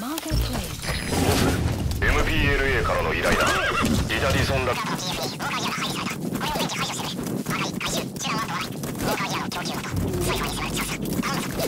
Marker placed. MPLA からの依頼だリタディソンラ全て見つ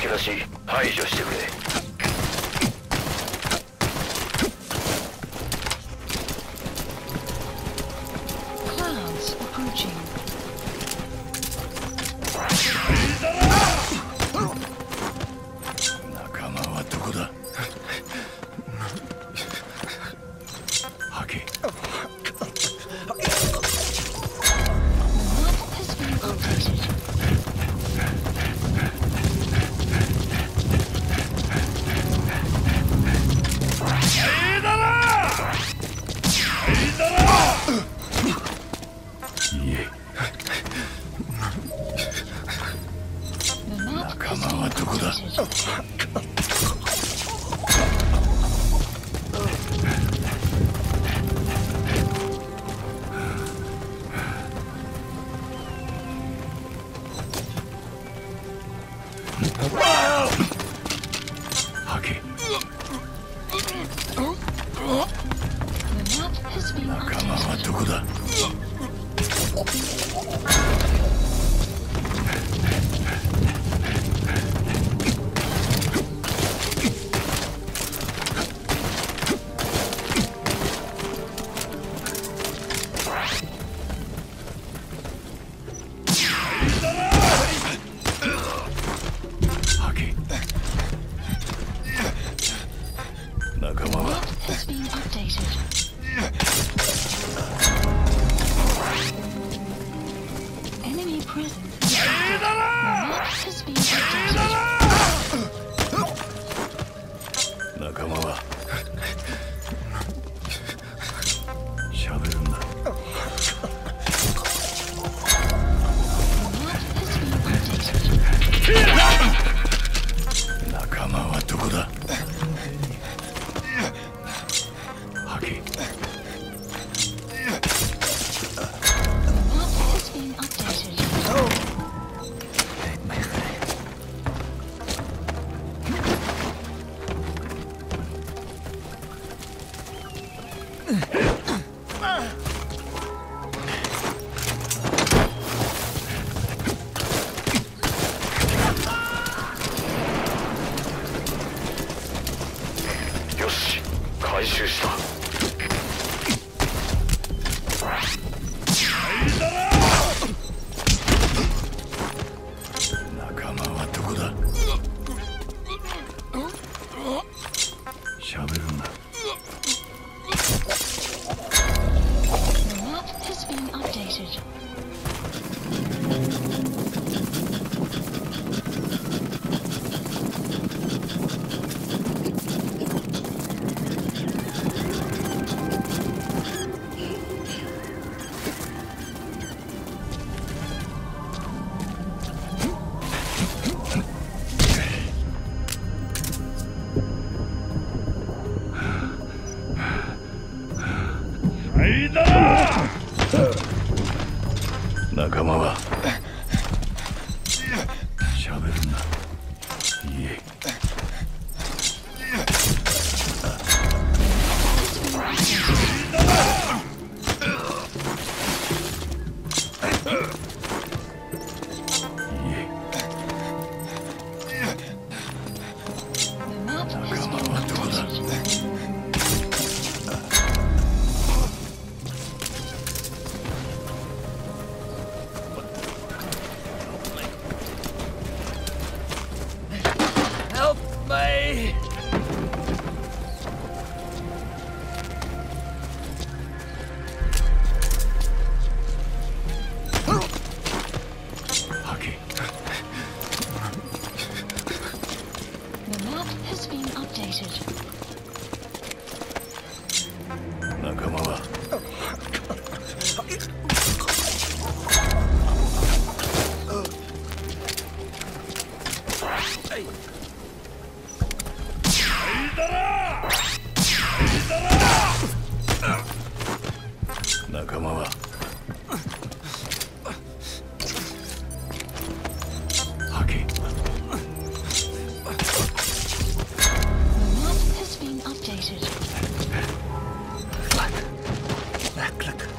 け出し排除してくれ。ハ仲間は。喋るんどこだ？仲間は रख रख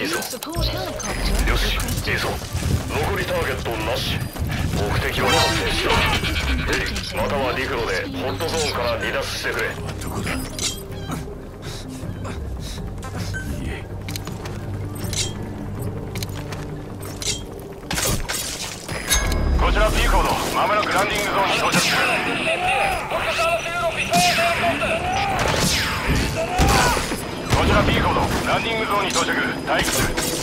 いいぞ。よしいい.ぞ。残りターゲットなし。目的は達成しろ。エリまたは陸路でホットゾーンから離脱してくれ。どこだ？ちら P コードまもなくランディングゾーンに到着こちら P コードランディングゾーンに到着。待機する